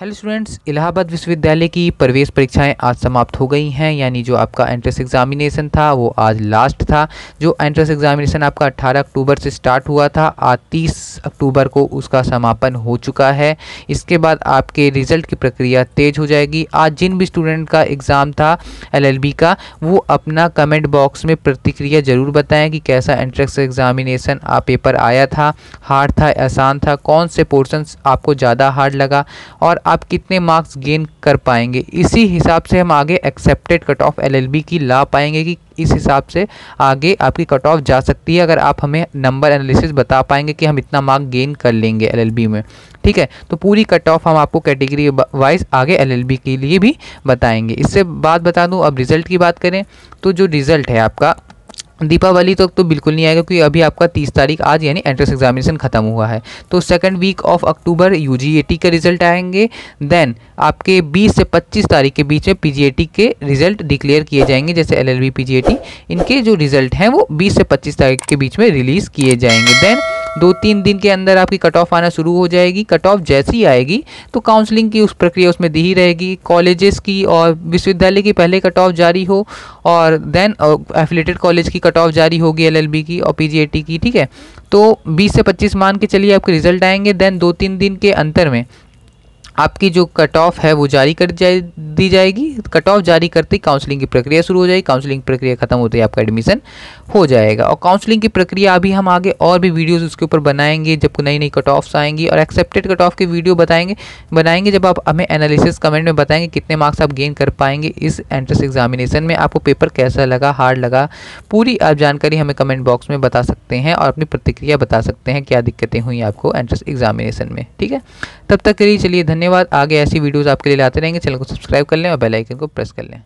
Hello students Allahabad विश्वविद्यालय की प्रवेश परीक्षाएँ आज समाप्त हो गई हैं। यानी जो आपका एंट्रेंस एग्जामिनेशन था, वो आज लास्ट था। जो एंट्रेंस एग्जामिनेशन आपका 18 अक्टूबर से स्टार्ट हुआ था, आज 30 अक्टूबर को उसका समापन हो चुका है। इसके बाद आपके रिज़ल्ट की प्रक्रिया तेज़ हो जाएगी। आज जिन भी स्टूडेंट का एग्ज़ाम था एलएलबी का, वो अपना कमेंट बॉक्स में प्रतिक्रिया ज़रूर बताएँ कि कैसा एंट्रेंस एग्जामिनेशन आप पेपर आया था हार्ड था आसान था, कौन से पोर्सन आपको ज़्यादा हार्ड लगा। और आप कितने मार्क्स गेन कर पाएँगे। इसी हिसाब से हम आगे एक्सेप्टेड कट ऑफ़ एलएलबी की ला पाएँगे कि इस हिसाब से आगे आपकी कट ऑफ़ जा सकती है। अगर आप हमें नंबर एनालिसिस बता पाएँगे कि हम इतना मार्क गेन कर लेंगे एलएलबी में। ठीक है? तो पूरी कट ऑफ़ हम आपको कैटेगरी वाइज आगे एलएलबी के लिए भी बताएँगे। इससे बात बता दूँ, अब रिज़ल्ट की बात करें तो जो रिज़ल्ट है आपका दीपावली तक तो, तो बिल्कुल नहीं आएगा क्योंकि अभी आपका तीस तारीख आज यानी एंट्रेंस एग्जामिनेशन खत्म हुआ है। तो second week of October U G का रिज़ल्ट आएँगे। देन आपके 20 से 25 तारीख के बीच में पीजीएटी के रिज़ल्ट डिक्लेयर किए जाएँगे जैसे एल एल इनके जो रिज़ल्ट हैं वो 20 से 25 तारीख के बीच में रिलीज़ किए जाएँगे। देन दो तीन दिन के अंदर आपकी कट ऑफ़ आना शुरू हो जाएगी। कट ऑफ़ जैसी आएगी तो काउंसलिंग की उस प्रक्रिया उसमें दी ही रहेगी। कॉलेजेस की और विश्वविद्यालय की पहले कट ऑफ़ जारी हो और देन एफिलेटेड कॉलेज की कट ऑफ़ जारी होगी एलएलबी की और पीजीएटी की, ठीक है? तो 20 से 25 मान के चलिए आपके रिज़ल्ट आएँगे देन दो तीन दिन के अंतर में। आपकी जो कट ऑफ़ है, वो जारी कर जाए, दी जाएगी। कट ऑफ़ जारी करते ही काउंसलिंग की प्रक्रिया शुरू हो जाएगी। काउंसलिंग प्रक्रिया खत्म होते ही आपका एडमिशन हो जाएगा। और काउंसलिंग की प्रक्रिया अभी हम आगे और भी वीडियोस उसके ऊपर बनाएँगे जब नई नई कट ऑफ्स आएँगी और एक्सेप्टेड कट ऑफ़ की वीडियो बताएँगे। बनाएँगे जब आप हमें एनालिसिस कमेंट में बताएँगे कितने मार्क्स आप गेन कर पाएँगे इस एंट्रेंस एग्जामिनेशन में। आपको पेपर कैसा लगा हार्ड लगा, पूरी आप जानकारी हमें कमेंट बॉक्स में बता सकते हैं और अपनी प्रतिक्रिया बता सकते हैं, क्या दिक्कतें हुई आपको एंट्रेंस एग्जामिनेशन में। ठीक है? तब तक के लिए चलिए, धन्यवाद। आगे ऐसी वीडियोज़ आपके लिए लाते रहेंगे। चैनल को सब्सक्राइब कर लें और बेलाइकन को प्रेस कर लें।